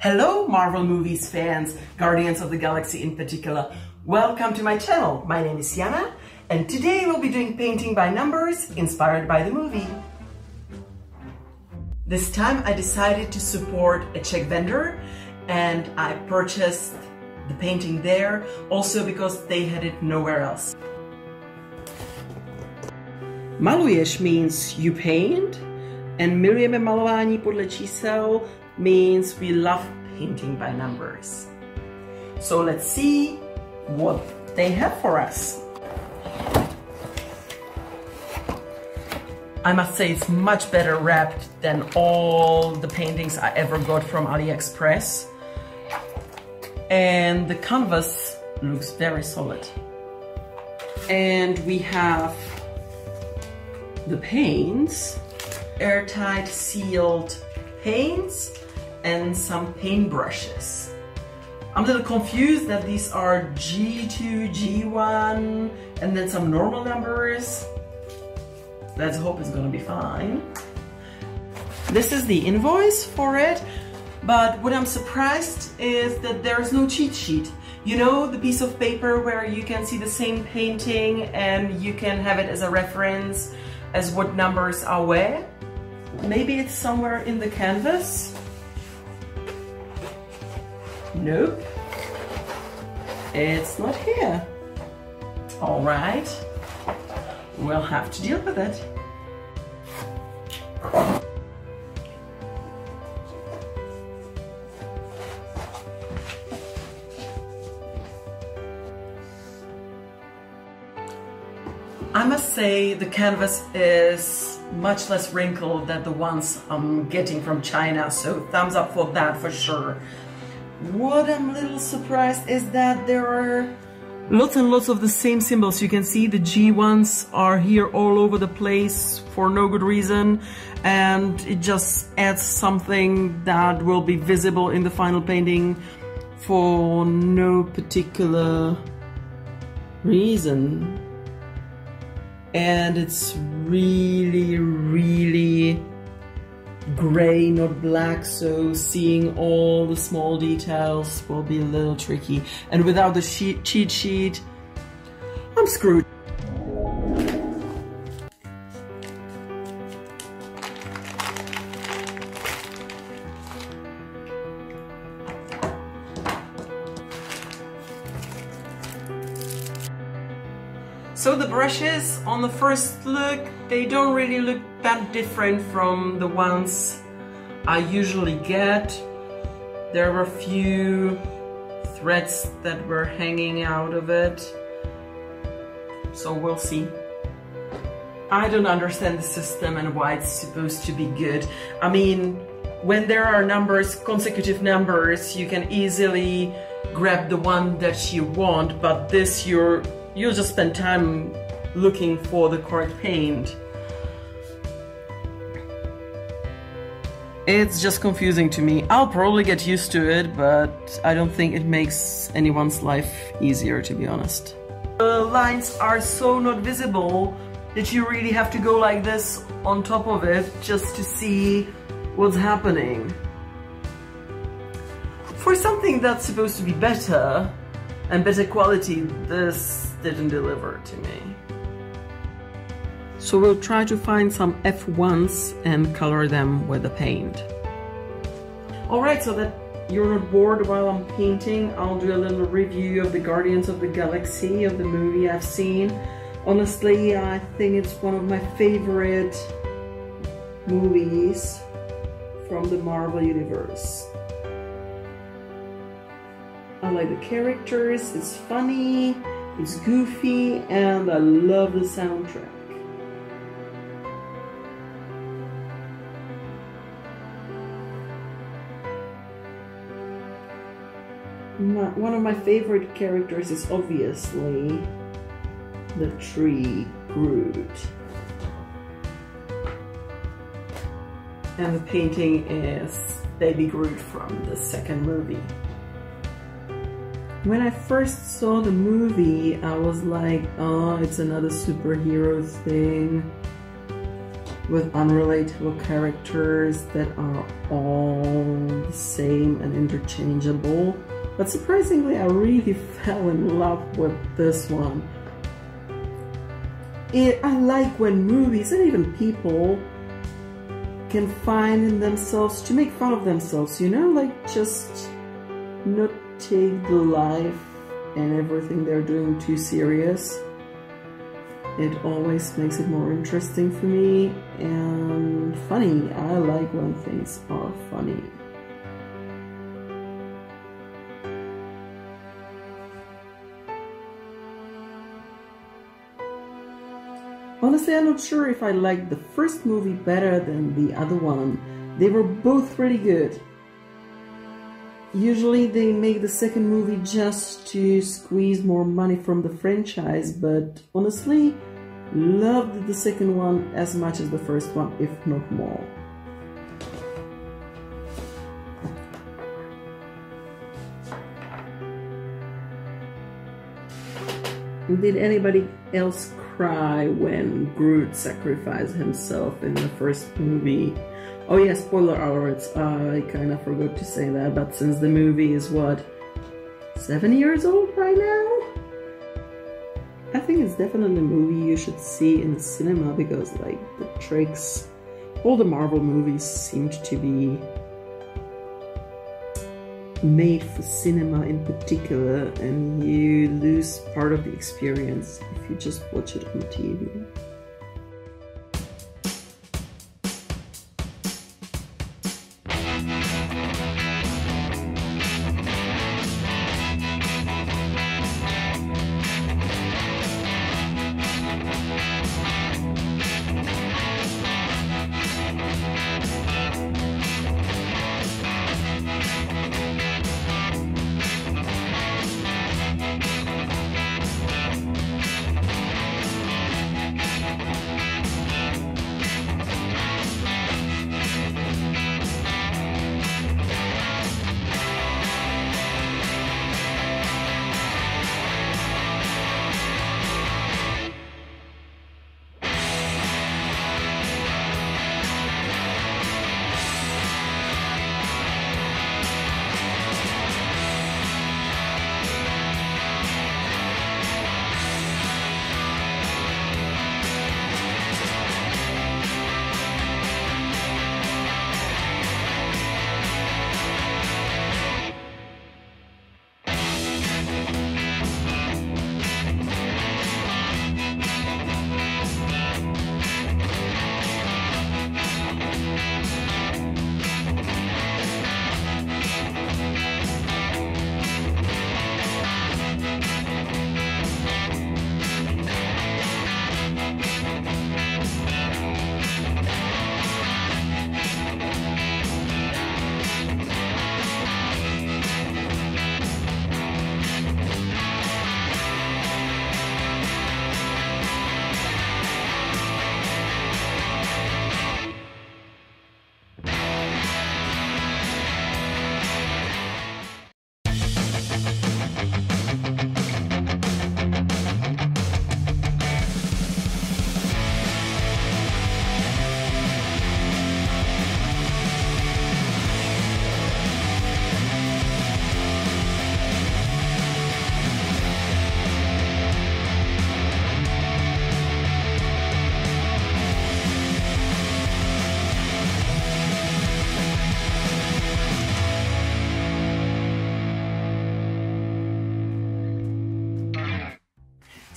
Hello Marvel movies fans, Guardians of the Galaxy in particular. Welcome to my channel. My name is Jana and today we'll be doing painting by numbers inspired by the movie. This time I decided to support a Czech vendor and I purchased the painting there also because they had it nowhere else. Maluješ means you paint and milujeme malování podle čísel means we love painting by numbers. So let's see what they have for us. I must say it's much better wrapped than all the paintings I ever got from AliExpress. And the canvas looks very solid. And we have the paints, airtight sealed paints and some paintbrushes. I'm a little confused that these are G2, G1, and then some normal numbers. Let's hope it's gonna be fine. This is the invoice for it, but what I'm surprised is that there's no cheat sheet. You know the piece of paper where you can see the same painting and you can have it as a reference as what numbers are where? Maybe it's somewhere in the canvas? Nope. It's not here. All right. We'll have to deal with it. I must say the canvas is much less wrinkled than the ones I'm getting from China, so thumbs up for that for sure. What I'm a little surprised is that there are lots and lots of the same symbols. You can see the G ones are here all over the place for no good reason and it just adds something that will be visible in the final painting for no particular reason and it's really really gray not black so seeing all the small details will be a little tricky. And without the sheet, cheat sheet I'm screwed. So the brushes on the first look, they don't really look that different from the ones I usually get. There were a few threads that were hanging out of it. So we'll see. I don't understand the system and why it's supposed to be good. I mean, when there are numbers, consecutive numbers, you can easily grab the one that you want, but this you're you'll just spend time looking for the correct paint. It's just confusing to me. I'll probably get used to it, but I don't think it makes anyone's life easier, to be honest. The lines are so not visible that you really have to go like this on top of it just to see what's happening. For something that's supposed to be better and better quality, this didn't deliver to me. So we'll try to find some F1s and color them with the paint. Alright, so that you're not bored while I'm painting, I'll do a little review of the Guardians of the Galaxy, of the movie I've seen. Honestly, I think it's one of my favorite movies from the Marvel Universe. I like the characters, it's funny, it's goofy and I love the soundtrack. My, one of my favorite characters is obviously the tree Groot. And the painting is Baby Groot from the second movie. When I first saw the movie, I was like, oh, it's another superhero thing. with unrelatable characters that are all the same and interchangeable. But surprisingly, I really fell in love with this one. It, I like when movies and even people can find in themselves to make fun of themselves, you know, like just not take the life and everything they're doing too serious. It always makes it more interesting for me and funny. I like when things are funny. I'm not sure if I liked the first movie better than the other one. They were both really good. Usually they make the second movie just to squeeze more money from the franchise, but honestly, loved the second one as much as the first one, if not more. Did anybody else cry when Groot sacrificed himself in the first movie? Oh yeah, spoiler alerts. I kind of forgot to say that, but since the movie is what, seven years old by now? I think it's definitely a movie you should see in the cinema because like the tricks, all the Marvel movies seemed to be made for cinema in particular and you lose part of the experience if you just watch it on TV.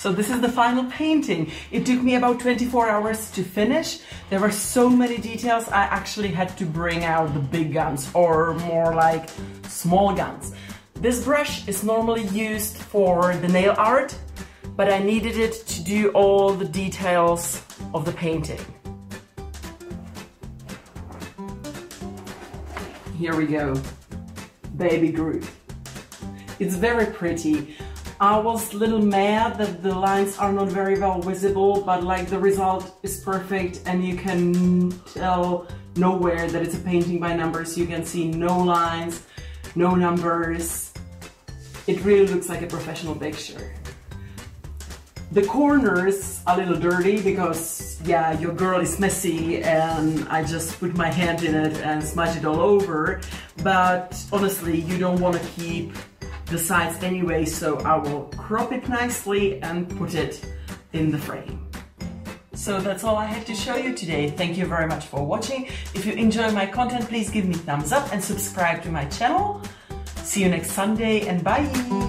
So this is the final painting. It took me about 24 hours to finish. There were so many details, I actually had to bring out the big guns or more like small guns. This brush is normally used for the nail art, but I needed it to do all the details of the painting. Here we go, Baby Groot. It's very pretty. I was a little mad that the lines are not very well visible, but like the result is perfect and you can tell nowhere that it's a painting by numbers. You can see no lines, no numbers. It really looks like a professional picture. The corners are a little dirty because yeah, your girl is messy and I just put my hand in it and smudge it all over. But honestly, you don't want to keep the sides anyway, so I will crop it nicely and put it in the frame. So that's all I had to show you today. Thank you very much for watching. If you enjoy my content, please give me thumbs up and subscribe to my channel. See you next Sunday and bye!